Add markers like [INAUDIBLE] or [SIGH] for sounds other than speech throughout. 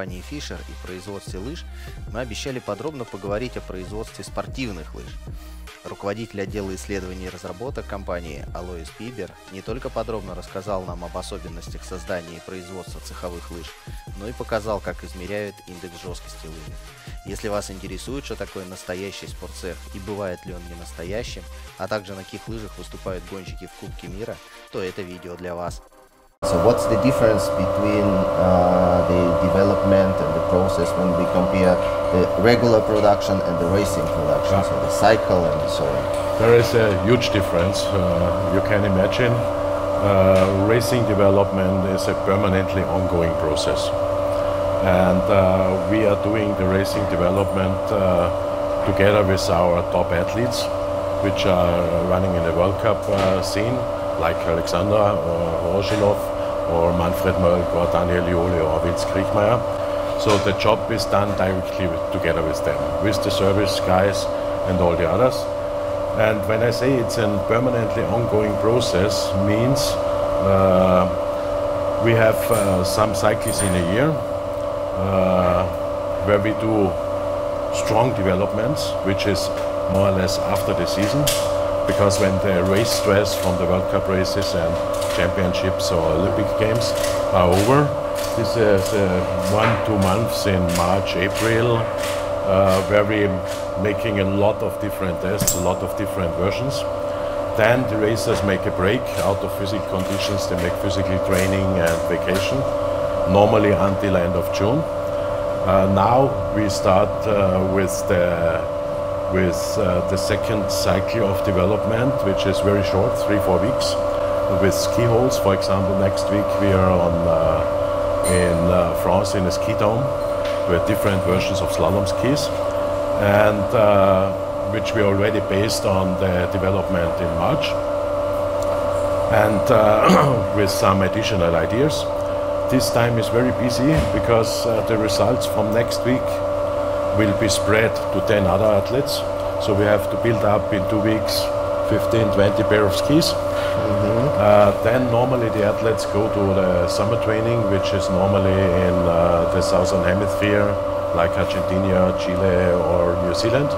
компании Fisher и производстве лыж, мы обещали подробно поговорить о производстве спортивных лыж. Руководитель отдела исследований и разработок компании Алоис Пибер не только подробно рассказал нам об особенностях создания и производства цеховых лыж, но и показал, как измеряют индекс жесткости лыжи. Если вас интересует, что такое настоящий спортцех и бывает ли он не настоящим, а также на каких лыжах выступают гонщики в Кубке мира, то это видео для вас. So what's the difference between uh, the development and the process when we compare the regular production and the racing production, yeah. so the cycle and so on? There is a huge difference. Uh, you can imagine uh, racing development is a permanently ongoing process. And uh, we are doing the racing development uh, together with our top athletes, which are running in the World Cup uh, scene, like Alexander Khoroshilov or Manfred Mölgg or Daniel Yule or Vince Kriechmayr. So the job is done directly with, together with them, with the service guys and all the others. And when I say it's a permanently ongoing process, means uh, we have uh, some cycles in a year uh, where we do strong developments, which is more or less after the season because when the race stress from the World Cup races and championships or Olympic Games are over, this is uh, one, two months in March, April, uh, where we're making a lot of different tests, a lot of different versions. Then the racers make a break out of physical conditions, they make physical training and vacation, normally until end of June. Uh, now we start uh, with the with uh, the second cycle of development, which is very short, three, four weeks, with ski holes. For example, next week we are on uh, in uh, France in a ski dome with different versions of slalom skis, and uh, which we already based on the development in March, and uh, [CLEARS THROAT] with some additional ideas. This time is very busy because uh, the results from next week will be spread to 10 other athletes. So we have to build up in two weeks 15, 20 pair of skis. Mm-hmm. Uh, then normally the athletes go to the summer training, which is normally in uh, the southern hemisphere, like Argentina, Chile, or New Zealand.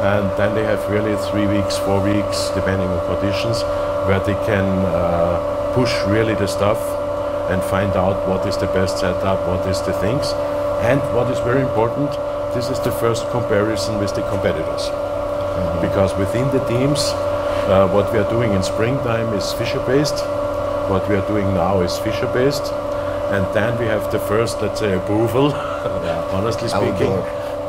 And then they have really three weeks, four weeks, depending on conditions, where they can uh, push really the stuff and find out what is the best setup, what is the things. And what is very important, this is the first comparison with the competitors. Mm-hmm. Because within the teams, uh, what we are doing in springtime is Fischer based. What we are doing now is Fischer based. And then we have the first, let's say, approval, yeah. [LAUGHS] honestly speaking,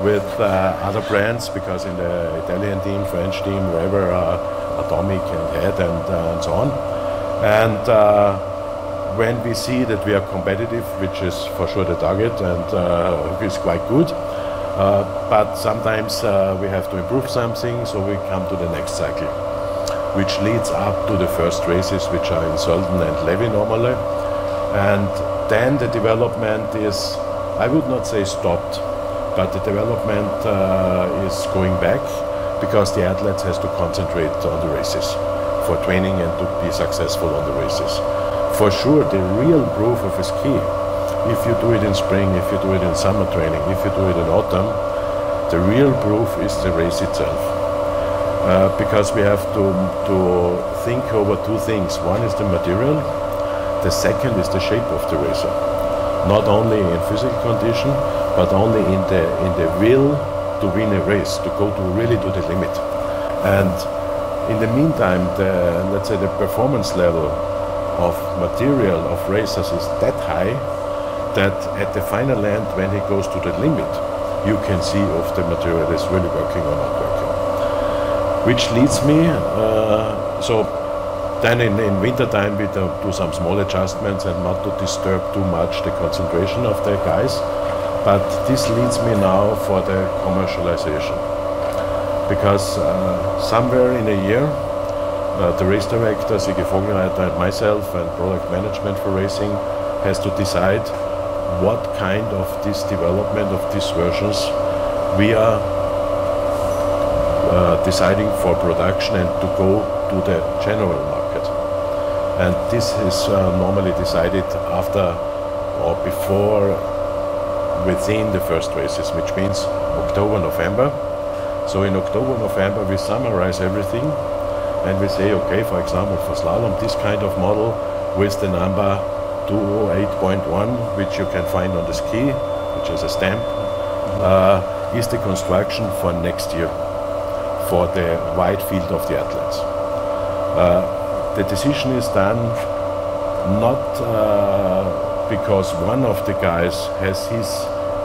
with uh, other brands, because in the Italian team, French team, wherever, uh, Atomic and Head and, uh, and so on. And uh, when we see that we are competitive, which is for sure the target and uh, is quite good, uh, but sometimes uh, we have to improve something, so we come to the next cycle, which leads up to the first races, which are in Sölden and Levi normally. And then the development is, I would not say stopped, but the development uh, is going back because the athletes has to concentrate on the races for training and to be successful on the races. For sure, the real proof of a ski if you do it in spring, if you do it in summer training, if you do it in autumn, the real proof is the race itself. Uh, because we have to, to think over two things. One is the material, the second is the shape of the racer. Not only in physical condition, but only in the, in the will to win a race, to go to really to the limit. And in the meantime, the, let's say the performance level of material of racers is that high that at the final end, when he goes to the limit, you can see if the material is really working or not working. Which leads me, uh, so then in, in winter time we do, some small adjustments and not to disturb too much the concentration of the guys. But this leads me now for the commercialization. Because uh, somewhere in a year, uh, the race director, Sigi Vogelreiter, and myself, and product management for racing, has to decide what kind of this development of these versions we are uh, deciding for production and to go to the general market. And this is uh, normally decided after or before within the first races, which means October, November. So in October, November, we summarize everything and we say, okay, for example, for slalom, this kind of model with the number 208.1, which you can find on the ski, which is a stamp, uh, is the construction for next year for the wide field of the athletes. Uh, the decision is done not uh, because one of the guys has his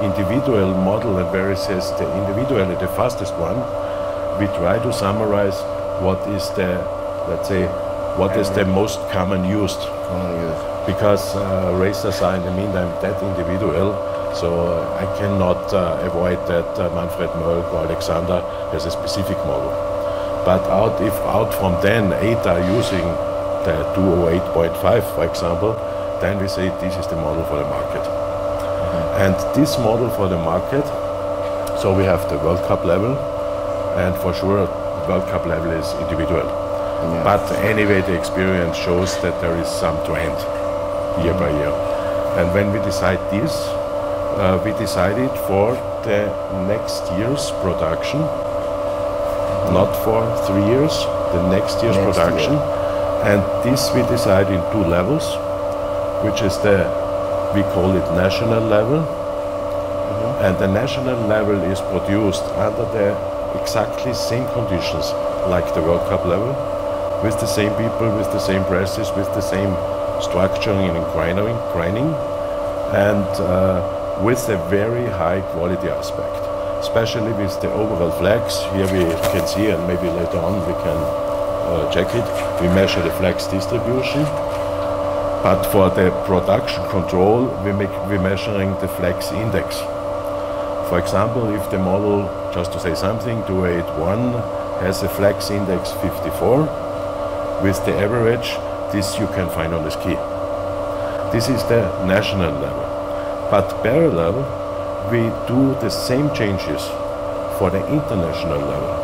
individual model and where it says the individually the fastest one, we try to summarize what is the, let's say, what is the most common used. Common use. Because uh, racers are in the meantime that individual, so uh, I cannot uh, avoid that uh, Manfred Mölgg or Alexander has a specific model. But out, if out from then eight are using the 208.5, for example, then we say this is the model for the market. And this model for the market, so we have the World Cup level, and for sure, the World Cup level is individual. But anyway, the experience shows that there is some trend year by year. And when we decide this, uh, we decided for the next year's production, not for three years, the next year's Next production. And this we decide in two levels, which is the, we call it national level. And the national level is produced under the exactly same conditions like the World Cup level, with the same people, with the same presses, with the same structuring and grinding, and uh, with a very high quality aspect, especially with the overall flex. Here we can see, and maybe later on we can uh, check it. We measure the flex distribution, but for the production control, we make we measuring the flex index. For example, if the model, just to say something, 281 has a flex index 54, with the average, this you can find on the ski. This is the national level. But parallel, we do the same changes for the international level.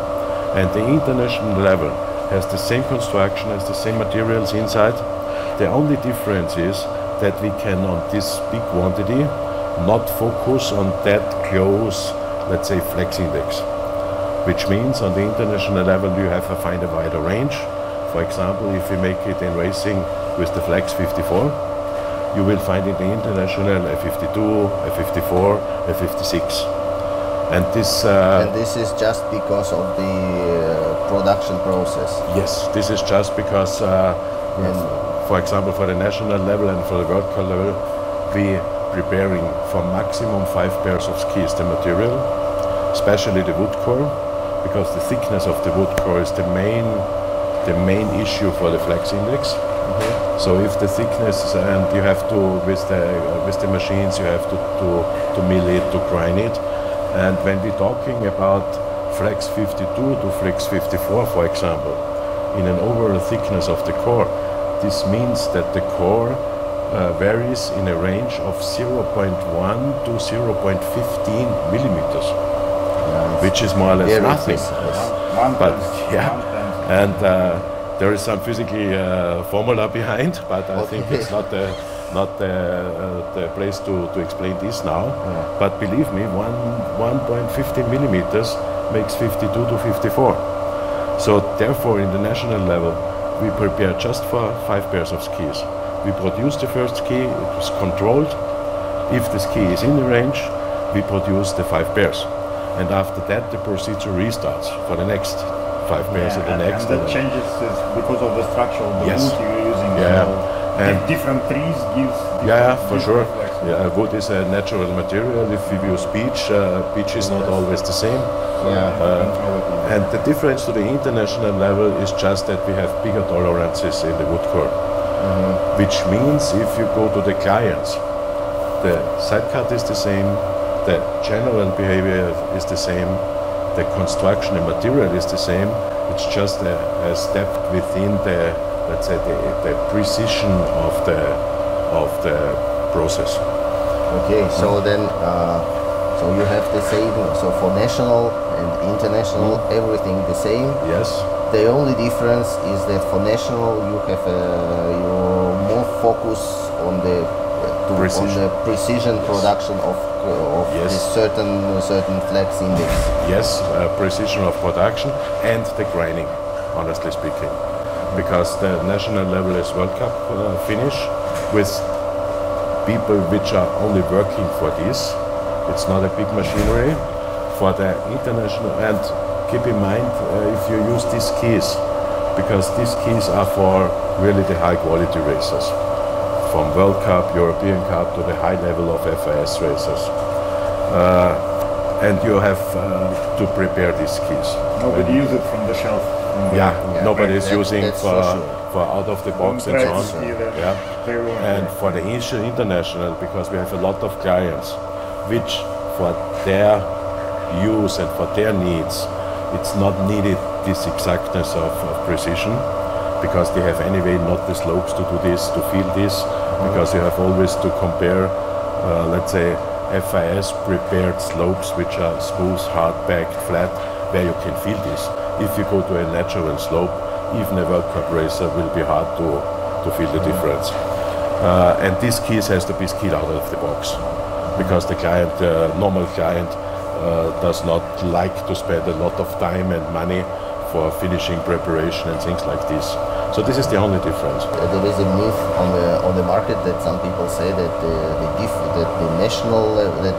And the international level has the same construction, has the same materials inside. The only difference is that we can, on this big quantity, not focus on that close, let's say, flex index. Which means on the international level you have to find a wider range. For example, if you make it in racing with the flex 54, you will find in the international a 52, a 54, a 56. And this, uh, And this is just because of the uh, production process. yes, this is just because, uh, And for example, for the national level and for the World Cup level, we preparing for maximum five pairs of skis the material, especially the wood core, because the thickness of the wood core is the main, the main issue for the flex index. So if the thickness and you have to with the with the machines you have to to, to mill it to grind it, and when we're talking about flex 52 to flex 54, for example, in an overall thickness of the core, this means that the core uh, varies in a range of 0.1 to 0.15 millimeters, which is more or less nothing. But yeah. And uh, there is some physical uh, formula behind, but I think it's not the not the, uh, the place to, to explain this now. But believe me, one 1.15 millimeters makes 52 to 54. So therefore, in the national level, we prepare just for five pairs of skis. We produce the first ski; it was controlled. If the ski is in the range, we produce the five pairs, and after that, the procedure restarts for the next five pairs Yeah, and the and, next. and the- changes is because of the structure of the Yes. wood you're using. Yeah. you know. And- different trees gives. Yeah, yeah, for sure. different. Yeah, wood is a natural material. If we use beech, uh, beech is not always the same. Yeah. you control it easily. And the difference to the international level is just that we have bigger tolerances in the wood core. Which means if you go to the clients, the side cut is the same, the general behavior is the same, the construction and material is the same. It's just a, a step within the, let's say, the, the precision of the of the process. Okay, so then, uh, so you have the same, so for national and international, everything the same. Yes. The only difference is that for national you have uh, you more focus on the uh, on the precision production of uh, of Yes. this certain certain flex index. Yes, uh, precision of production and the grinding, honestly speaking. Because the national level is World Cup uh, finish with people which are only working for this. It's not a big machinery. For the international, and keep in mind uh, if you use these keys, because these keys are for really the high quality racers. From World Cup, European Cup to the high level of FIS racers. Uh, and you have uh, to prepare these keys. Nobody uses it from the shelf. from the- Yeah, Yeah, nobody is that- using for, for sure. for out of the box and so on. Yeah. And for the international, because we have a lot of clients, which for their use and for their needs, it's not needed this exactness of, of precision, because they have anyway not the slopes to do this, to feel this, because you have always to compare, uh, let's say, FIS prepared slopes which are smooth, hard packed, flat, where you can feel this. If you go to a natural slope, even a World Cup racer will be hard to, to feel the difference. Uh, and this keys has to be skilled out of the box because the client, uh, normal client, uh, does not like to spend a lot of time and money for finishing preparation and things like this. So this is the only difference. Uh, There is a myth on the on the market that some people say that the the diff- that the national level that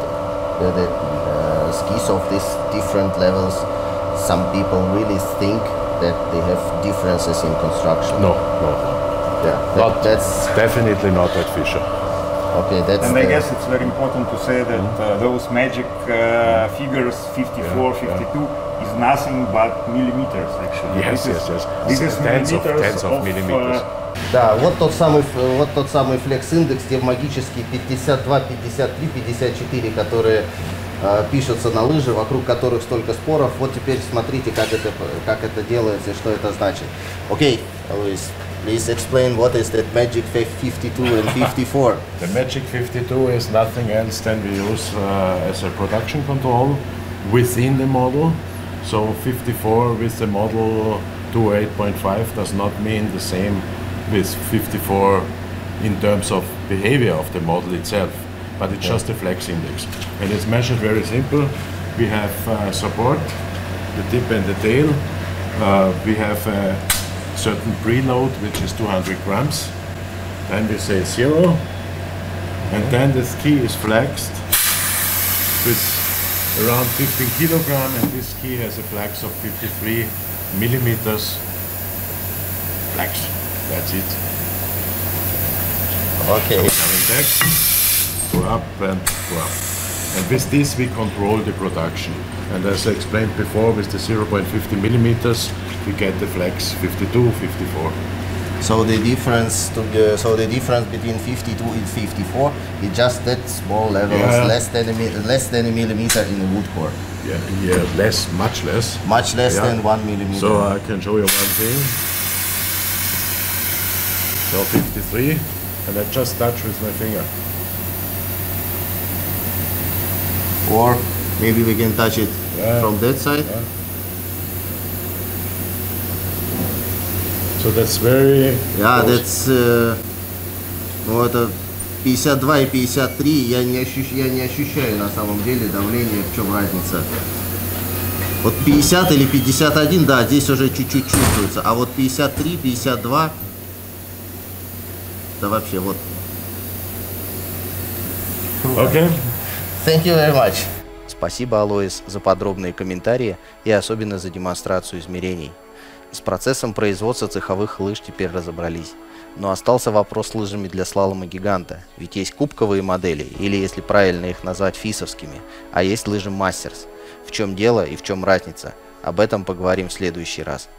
the, the uh, skis of these different levels, some people really think that they have differences in construction. No, no, Yeah, that, Not- that's definitely not at Fischer. okay. That's And I guess it's very important to say that uh, those magic uh, figures 54, Yeah, yeah. 52 is nothing but millimeters actually. Yes, This is- yes, yes. This is Tens of- millimeters tens of uh, millimeters. Да, вот тот самый, ф- вот тот самый флекс индекс, те магические 52, 53, 54, которые э, пишутся на лыжи, вокруг которых столько споров. Вот теперь смотрите, как это, как это делается и что это значит. Окей, Luis, please explain what is that magic 52 and 54. The Magic 52 is nothing else than we use uh, as a production control within the model. So 54 with the model 28.5 does not mean the same with 54 in terms of behavior of the model itself, but it's just a flex index. And it's measured very simple. We have uh, support, the tip and the tail. Uh, we have a certain preload, which is 200 grams. Then we say zero, and then the ski is flexed with around 15 kilogram, and this ski has a flex of 53 millimeters flex. That's it. Okay. Coming back, go up and go up. And with this we control the production. And as I explained before, with the 0.50 millimeters, we get the flex 52, 54. So the difference to the so the difference between 52 and 54 is just that small level, Yeah. less than a less than a millimeter in the wood core, Yeah, yeah, less, much less. much less Yeah. than one millimeter. So I can show you one thing. So 53, and I just touch with my finger. or maybe we can touch it Yeah. from that side. So that's very. Yeah, close. that's uh, ну это 52 и 53. Я не ощущ- я не ощущаю на самом деле давление. В чем разница? Вот 50 или 51, да, здесь уже чуть-чуть чувствуется. А вот 53, 52, да вообще вот. Okay. Thank you very much. Спасибо, Алоис, за подробные комментарии и особенно за демонстрацию измерений. С процессом производства цеховых лыж теперь разобрались. Но остался вопрос с лыжами для слалома гиганта. Ведь есть кубковые модели, или если правильно их назвать фисовскими, а есть лыжи мастерс. В чем дело и в чем разница? Об этом поговорим в следующий раз.